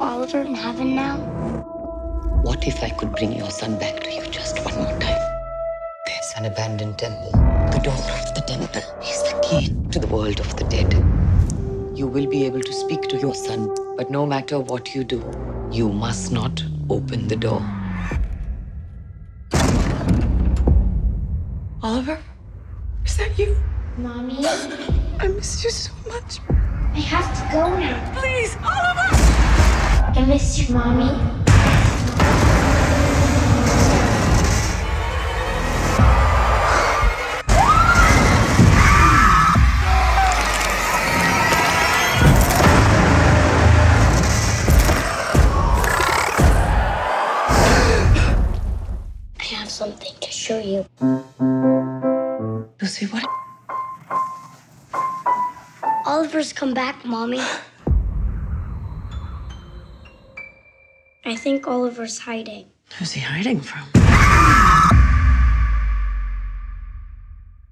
Oliver in heaven now? What if I could bring your son back to you just one more time? There's an abandoned temple. The door of the temple is the key to the world of the dead. You will be able to speak to your son, but no matter what you do, you must not open the door. Oliver? Is that you? Mommy, I miss you so much. I have to go now. Please, Oliver! I miss you, Mommy. I have something to show you. Lucy, what? Oliver's come back, Mommy. I think Oliver's hiding. Who's he hiding from?